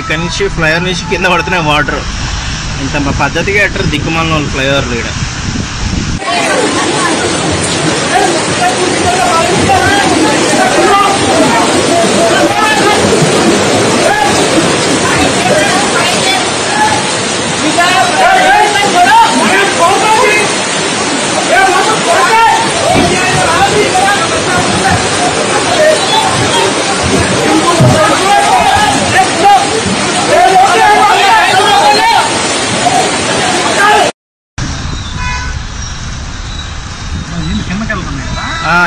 ఇక్కడ నుంచి ఫ్లైఓవర్ నుంచి కింద పడుతున్నాయి వాటర్. ఇంత పద్ధతిగా ఎట్టారు దిక్కుమాలిన వాళ్ళు ఫ్లైఓవర్లు ఇక్కడ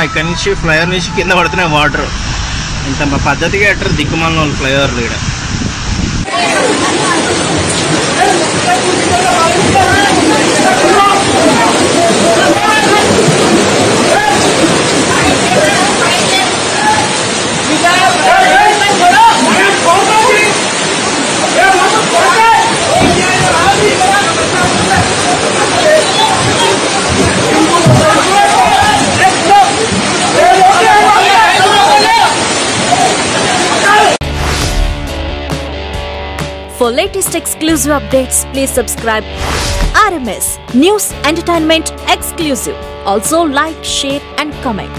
ఇక్కడ నుంచి ఫ్లైఓవర్ నుంచి కింద పడుతున్నాయి వాటర్ ఇంత పద్ధతిగా ఎట్టారు దిక్కుమాలిన వాళ్ళు ఫ్లైఓవర్లు ఇక్కడ For latest exclusive updates, please subscribe RMS News Entertainment Exclusive. Also like, share and comment.